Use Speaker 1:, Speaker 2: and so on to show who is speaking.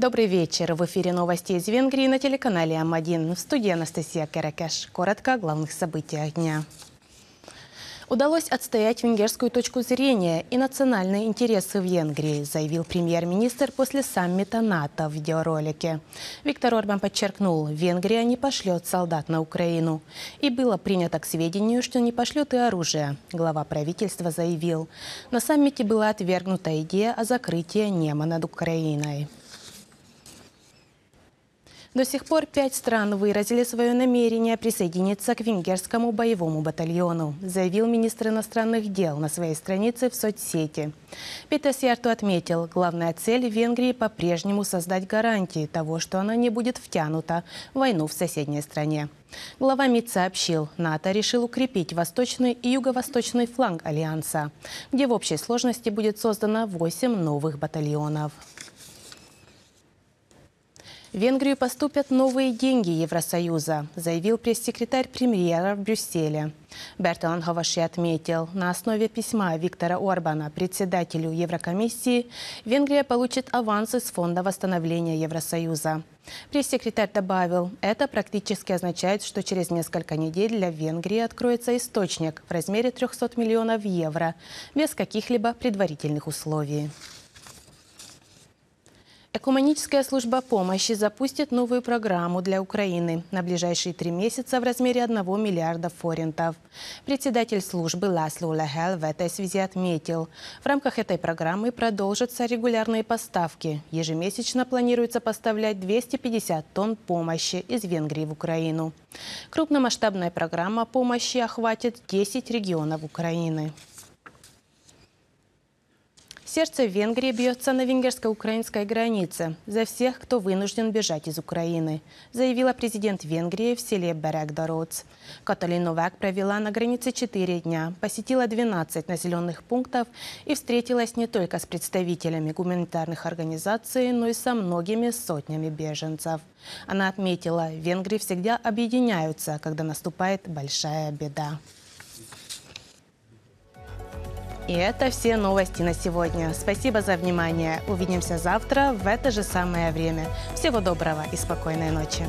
Speaker 1: Добрый вечер. В эфире новости из Венгрии на телеканале М1. В студии Анастасия Керекеш. Коротко о главных событиях дня. Удалось отстоять венгерскую точку зрения и национальные интересы в Венгрии, заявил премьер-министр после саммита НАТО в видеоролике. Виктор Орбан подчеркнул, Венгрия не пошлет солдат на Украину. И было принято к сведению, что не пошлет и оружие. Глава правительства заявил, на саммите была отвергнута идея о закрытии неба над Украиной. До сих пор пять стран выразили свое намерение присоединиться к венгерскому боевому батальону, заявил министр иностранных дел на своей странице в соцсети. Петер Сьярту отметил, главная цель Венгрии по-прежнему создать гарантии того, что она не будет втянута в войну в соседней стране. Глава МИД сообщил, НАТО решил укрепить восточный и юго-восточный фланг Альянса, где в общей сложности будет создано 8 новых батальонов. Венгрию поступят новые деньги Евросоюза, заявил пресс-секретарь премьера в Брюсселе. Бертолан Хаваши отметил, на основе письма Виктора Орбана, председателю Еврокомиссии, Венгрия получит авансы с Фонда восстановления Евросоюза. Пресс-секретарь добавил, это практически означает, что через несколько недель для Венгрии откроется источник в размере 300 миллионов евро без каких-либо предварительных условий. Экуманическая служба помощи запустит новую программу для Украины на ближайшие три месяца в размере 1 миллиарда форинтов. Председатель службы Ласло Лехел в этой связи отметил, в рамках этой программы продолжатся регулярные поставки. Ежемесячно планируется поставлять 250 тонн помощи из Венгрии в Украину. Крупномасштабная программа помощи охватит 10 регионов Украины. Сердце Венгрии бьется на венгерско-украинской границе за всех, кто вынужден бежать из Украины, заявила президент Венгрии в селе Берегдороц. Каталин Новак провела на границе 4 дня, посетила 12 населенных пунктов и встретилась не только с представителями гуманитарных организаций, но и со многими сотнями беженцев. Она отметила, венгры всегда объединяются, когда наступает большая беда. И это все новости на сегодня. Спасибо за внимание. Увидимся завтра в это же самое время. Всего доброго и спокойной ночи.